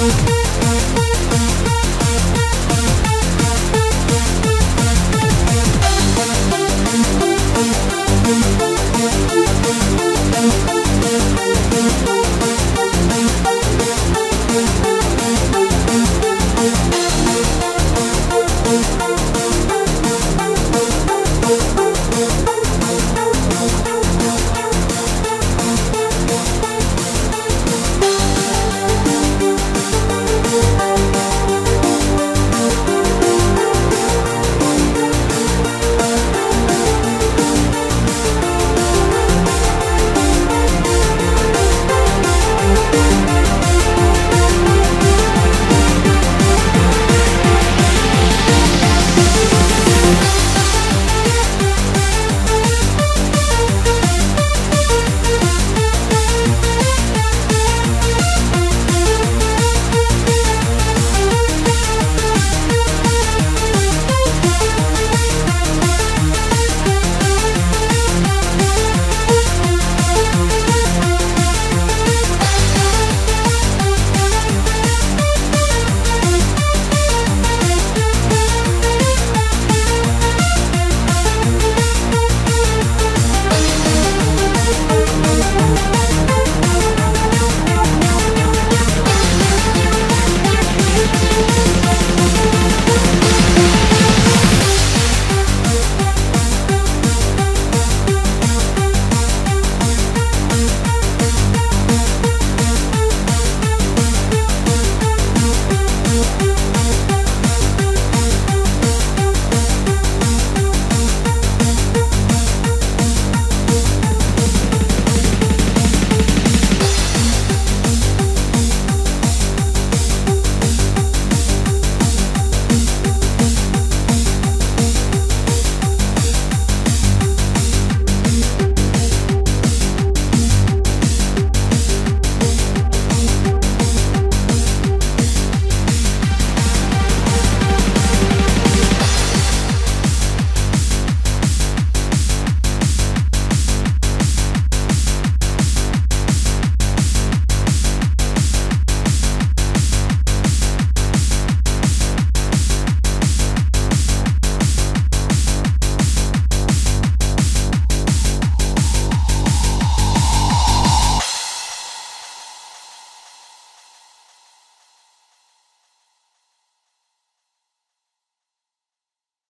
We'll.